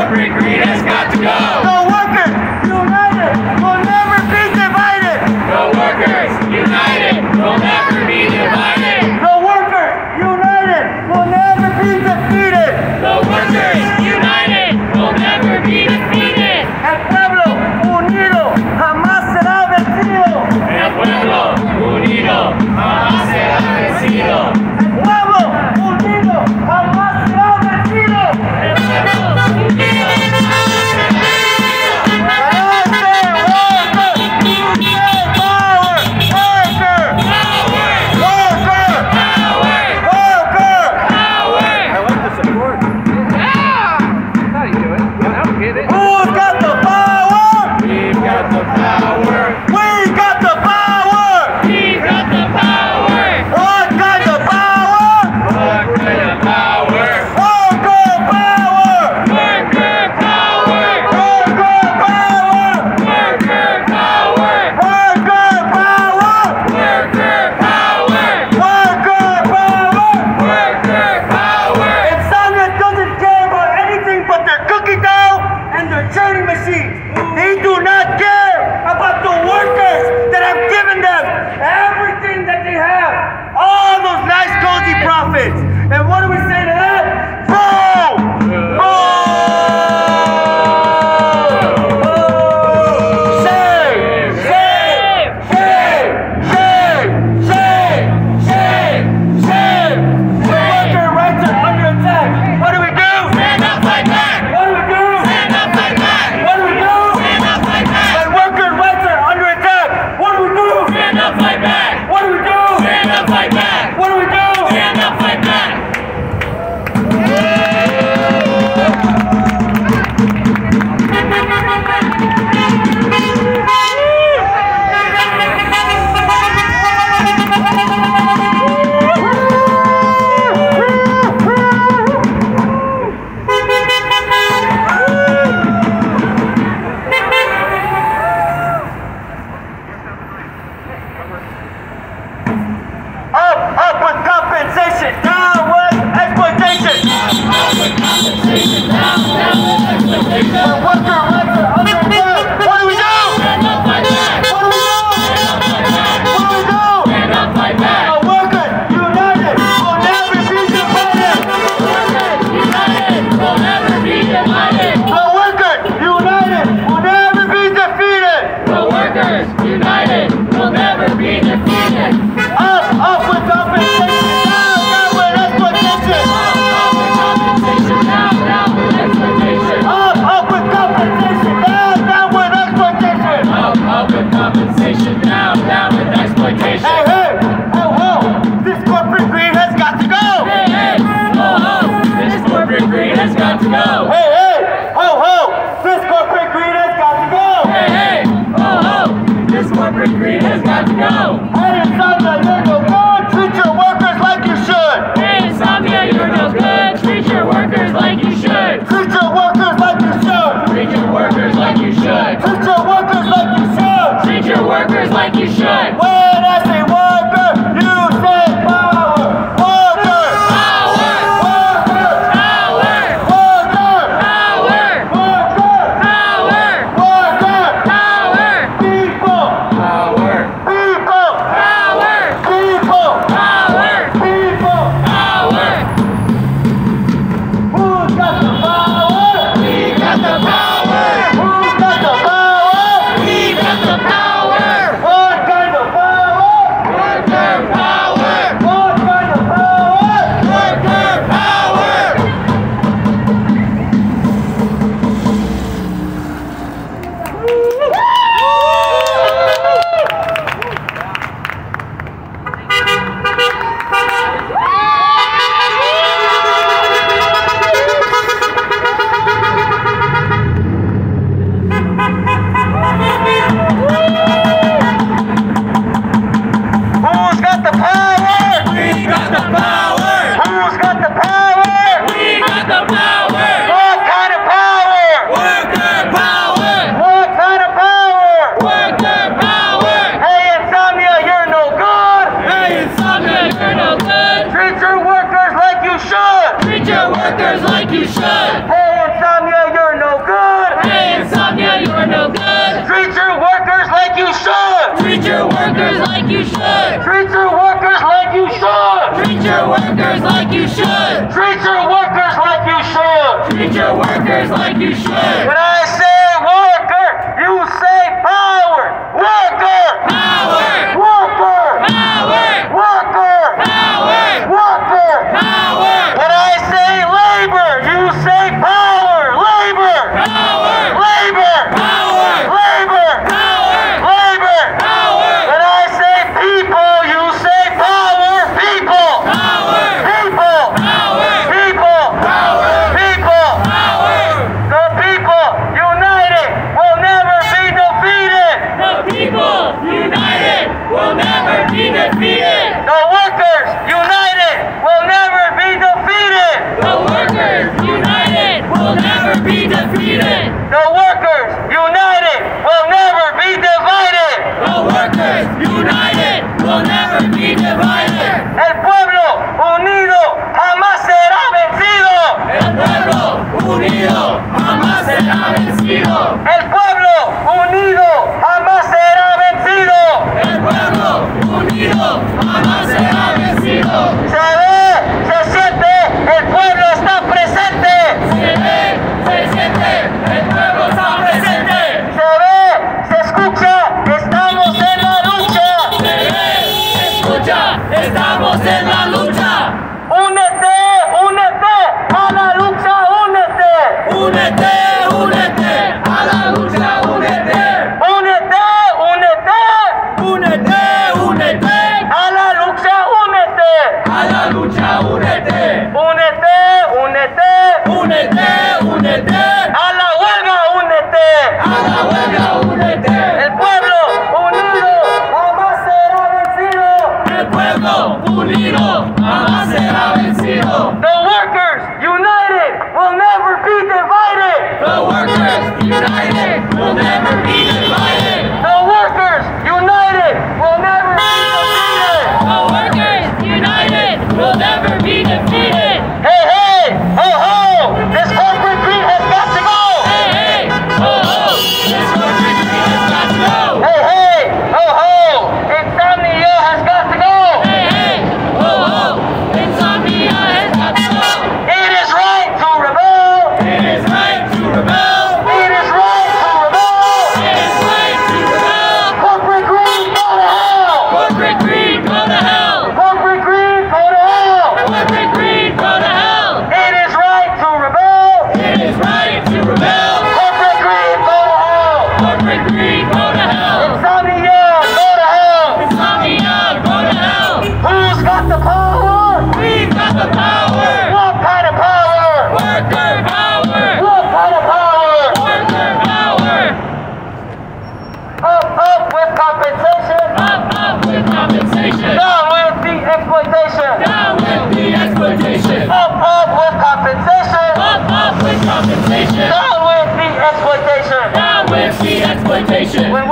Corporate greed has got to go! Workers like you should. Hey, Insomnia, you're no good. Treat your workers like you should. treat your workers like you should. will never be defeated. The workers united will never be defeated. The workers united will never be defeated. The workers united will never be divided. The workers united will never be divided. El pueblo unido jamás será vencido. El pueblo unido jamás será vencido. El pueblo unido jamás El pueblo unido jamás será vencido. Exploitation. When